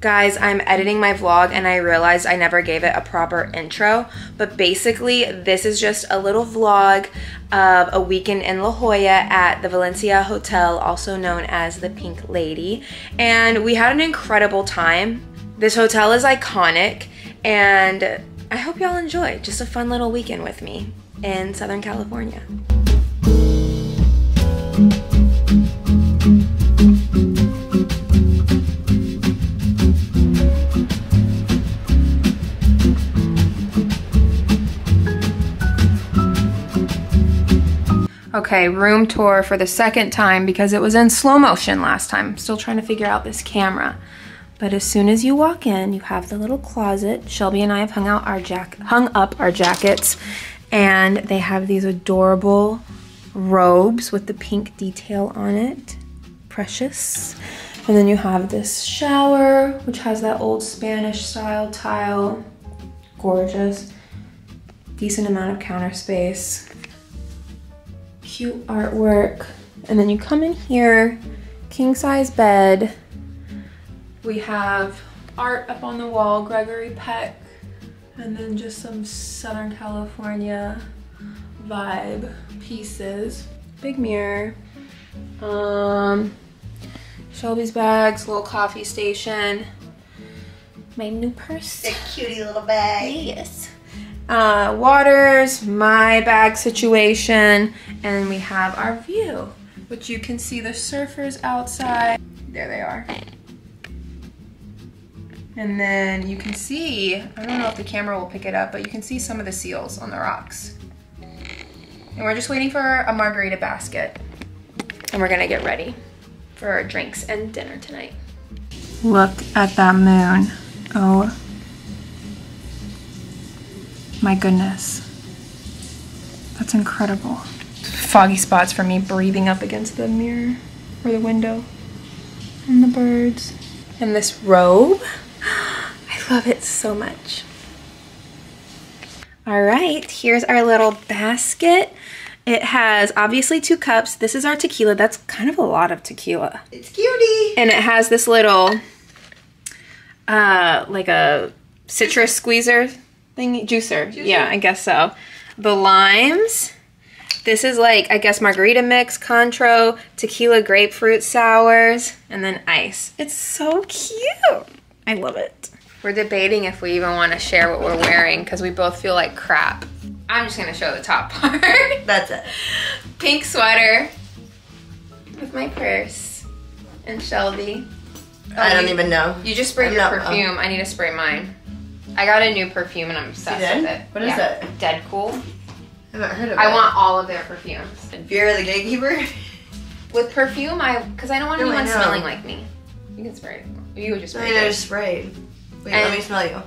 Guys, I'm editing my vlog and I realized I never gave it a proper intro, but basically this is just a little vlog of a weekend in La Jolla at the Valencia Hotel, also known as the Pink Lady, and we had an incredible time. This hotel is iconic and I hope y'all enjoy just a fun little weekend with me in Southern California. Okay, room tour for the second time because it was in slow motion last time. I'm still trying to figure out this camera. But as soon as you walk in, you have the little closet. Shelby and I have hung out our jack hung up our jackets and they have these adorable robes with the pink detail on it. Precious. And then you have this shower, which has that old Spanish style tile. Gorgeous. Decent amount of counter space cute artwork. And then you come in here, king size bed. We have art up on the wall, Gregory Peck, and then just some Southern California vibe pieces. Big mirror. Um, Shelby's bags, little coffee station. My new purse. A cutie little bag. Yes uh, waters, my bag situation, and we have our view, which you can see the surfers outside. There they are. And then you can see, I don't know if the camera will pick it up, but you can see some of the seals on the rocks. And we're just waiting for a margarita basket. And we're gonna get ready for our drinks and dinner tonight. Look at that moon. Oh my goodness. That's incredible. Foggy spots for me breathing up against the mirror or the window. And the birds. And this robe. I love it so much. All right, here's our little basket. It has obviously two cups. This is our tequila. That's kind of a lot of tequila. It's cutie. And it has this little, uh, like a citrus squeezer thingy juicer. juicer. Yeah, I guess so. The limes. This is like I guess margarita mix, Cointreau, tequila grapefruit sours, and then ice. It's so cute. I love it. We're debating if we even want to share what we're wearing because we both feel like crap. I'm just gonna show the top part. That's it. Pink sweater with my purse and Shelby. Oh, I don't you, even know. You just sprayed your not, perfume. Um, I need to spray mine. I got a new perfume and I'm obsessed with it. What is yeah. it? DedCool. I haven't heard of I it. want all of their perfumes. You're the gatekeeper? With perfume, I because I don't want no, anyone smelling like me. You can spray it. You would just spray I know, just spray. Wait, and let me smell you.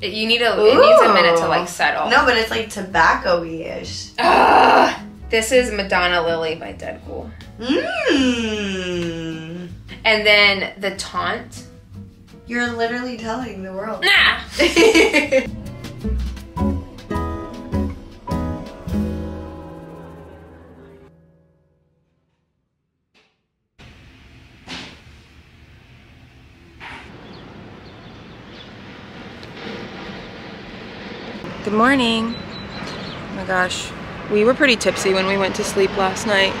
It, you need a. Ooh. It needs a minute to like settle. No, but it's like tobacco-ish. This is Madonna Lily by DedCool. Mmm. And then the taunt you're literally telling the world. Nah! Good morning. Oh my gosh. We were pretty tipsy when we went to sleep last night.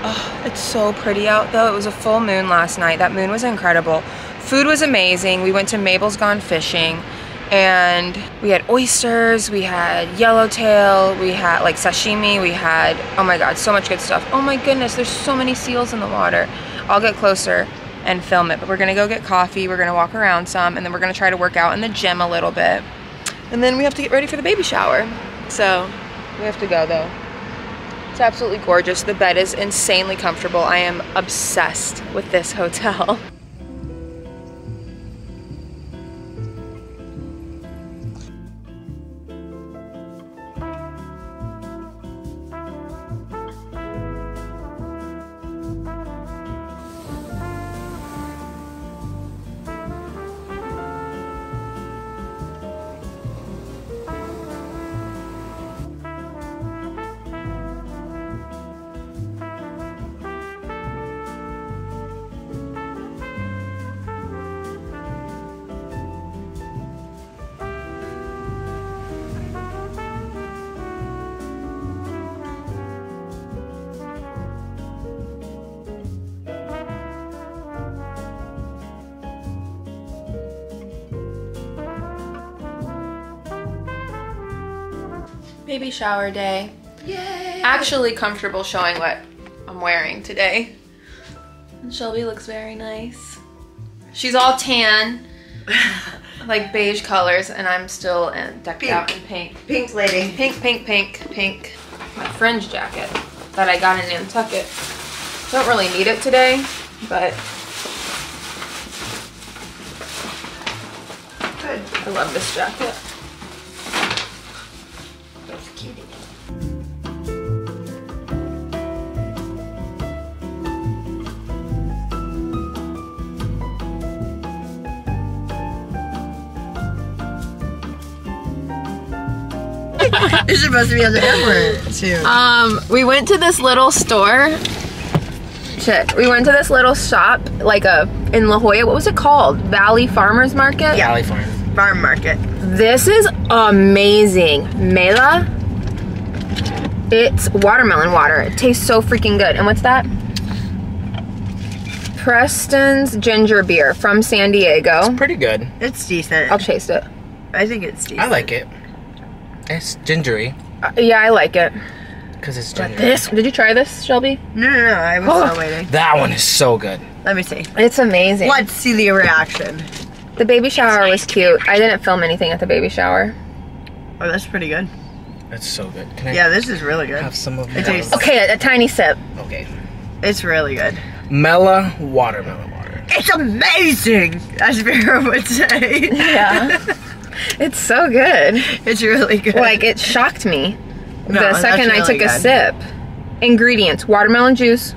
Oh, it's so pretty out though. It was a full moon last night. That moon was incredible. Food was amazing. We went to Mabel's Gone Fishing and we had oysters, we had yellowtail, we had like sashimi, we had, oh my god, so much good stuff. Oh my goodness, there's so many seals in the water. I'll get closer and film it, but we're gonna go get coffee, we're gonna walk around some, and then we're gonna try to work out in the gym a little bit. And then we have to get ready for the baby shower. So, we have to go though. It's absolutely gorgeous. The bed is insanely comfortable. I am obsessed with this hotel. Baby shower day. Yay! Actually comfortable showing what I'm wearing today. And Shelby looks very nice. She's all tan, like beige colors, and I'm still decked Pink. out in pink. Pink lady. Pink, pink, pink, pink. My fringe jacket that I got in Nantucket. Don't really need it today, but Good. I love this jacket. You're supposed to be on the airport too. Um, we went to this little store. Shit, we went to this little shop, like a in La Jolla. What was it called? Valley Farmers Market. Valley Farm. Farm market. This is amazing. Mela. It's watermelon water. It tastes so freaking good. And what's that? Preston's ginger beer from San Diego. Pretty good. It's decent. I'll taste it. I think it's decent. I like it. It's gingery Uh, yeah, I like it. because it's But ginger. this, did you try this, Shelby? No, no, no. I was Oh. still waiting. That one is so good. Let me see. It's amazing. Let's see the reaction. The baby shower was cute. I didn't film anything at the baby shower. Oh, that's pretty good. It's so good. Can I Yeah, this is really good. have some of It that? tastes- Okay, a, a tiny sip. Okay. It's really good. Mela watermelon water. It's amazing, as Vera would say. Yeah. it's so good. It's really good. Like, it shocked me No, the that's second I really took a sip. Ingredients watermelon juice,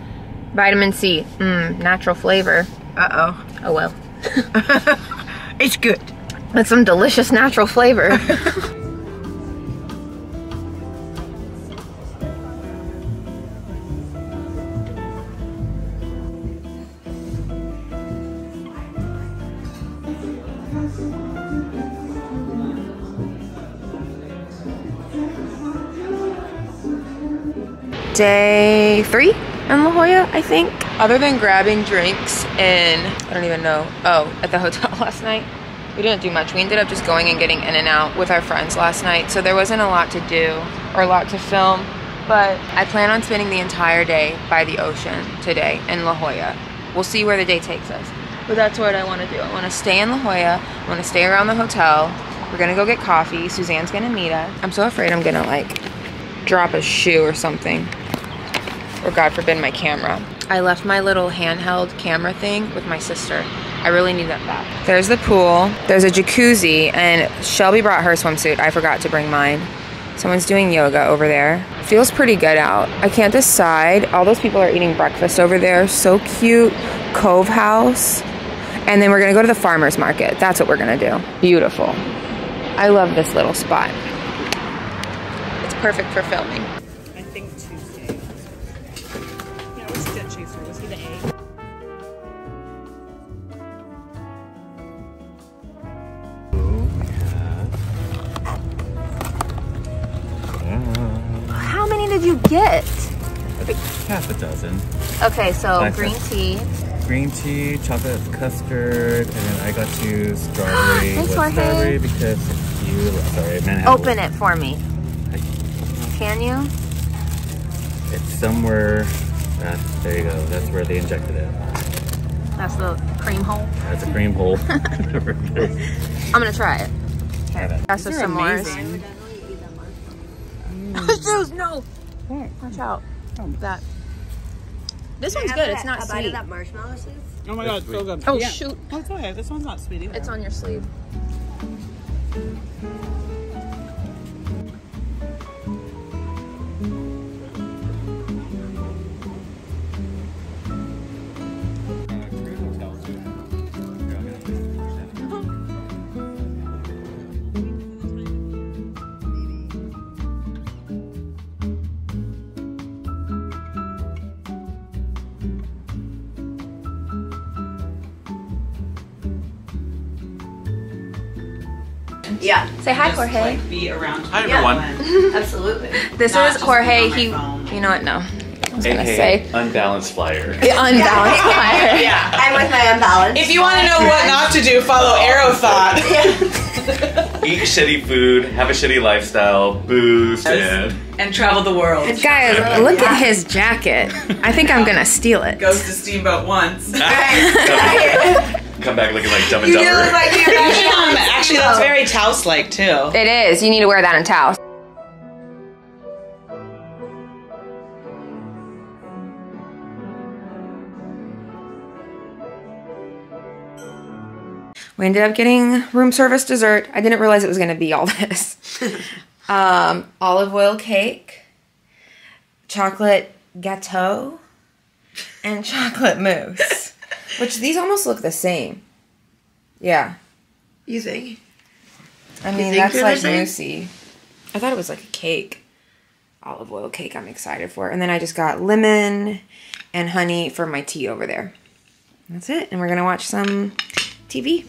vitamin C, mmm, natural flavor. Uh Oh Oh well. it's good. That's some delicious natural flavor. Day three in La Jolla, I think. Other than grabbing drinks and I don't even know, oh, at the hotel last night, we didn't do much. We ended up just going and getting in and out with our friends last night, so there wasn't a lot to do or a lot to film. But I plan on spending the entire day by the ocean today in La Jolla. We'll see where the day takes us. But that's what I want to do. I want to stay in La Jolla. I want to stay around the hotel. We're gonna go get coffee. Suzanne's gonna meet us. I'm so afraid I'm gonna like drop a shoe or something or God forbid my camera. I left my little handheld camera thing with my sister. I really need that back. There's the pool. There's a jacuzzi, and Shelby brought her swimsuit. I forgot to bring mine. Someone's doing yoga over there. Feels pretty good out. I can't decide. All those people are eating breakfast over there. So cute. Cove House. And then we're gonna go to the farmer's market. That's what we're gonna do. Beautiful. I love this little spot. It's perfect for filming. Did you get? half a dozen. Okay, so Like green this. tea. Green tea, chocolate custard, and then I got you strawberry. Thanks, with Jorge. strawberry because you, sorry, Manhattan. Open it for me. Can you? It's somewhere. That, there you go. That's where they injected it. That's the cream hole. That's a cream hole. I'm gonna try it. Okay. That's are some Mars. amazing. Juice, no. Watch hmm. out. Oh. That. This one's good. It's not sweet. marshmallow soup? Oh my god, so good. Oh Yeah. shoot! Oh, it's okay. This one's not sweet either. It's on your sleeve. Yeah, Say hi, Just, Jorge. Like, be around. Hi, Yeah. everyone. absolutely. This Not is Jorge. He. on my phone. You know what? No. I was gonna say unbalanced flyer. the unbalanced flyer. Yeah. I'm with my unbalanced. If you want to know what not to do, follow Arrow Thought. eat shitty food, have a shitty lifestyle, boost, and And travel the world. Guys, look at his jacket. I think I'm gonna steal it. Goes to Steamboat once. Come back looking like Dumb and Dumber. Um, actually, that's very Taos-like too. It is. You need to wear that in Taos. We ended up getting room service dessert. I didn't realize it was going to be all this. um, olive oil cake, chocolate gâteau, and chocolate mousse. Which these almost look the same. Yeah. You think? I mean, think that's like moussey. I thought it was like a cake. Olive oil cake, I'm excited for. And then I just got lemon and honey for my tea over there. That's it. And we're going to watch some TV.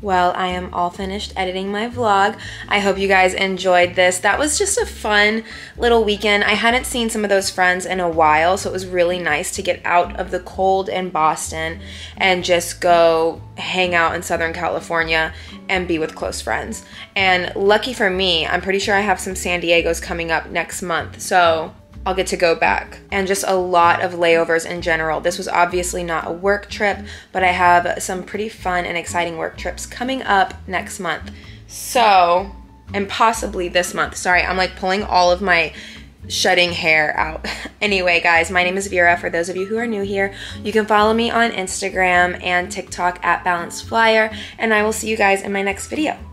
Well, I am all finished editing my vlog. I hope you guys enjoyed this. That was just a fun little weekend. I hadn't seen some of those friends in a while, so it was really nice to get out of the cold in Boston and just go hang out in Southern California and be with close friends. And lucky for me, I'm pretty sure I have some San Diego's coming up next month. So I'll get to go back. And just a lot of layovers in general. This was obviously not a work trip, but I have some pretty fun and exciting work trips coming up next month. So, and possibly this month. Sorry, I'm like pulling all of my shedding hair out. anyway, guys, my name is Vera. For those of you who are new here, you can follow me on Instagram and TikTok at Balanced Flyer, and I will see you guys in my next video.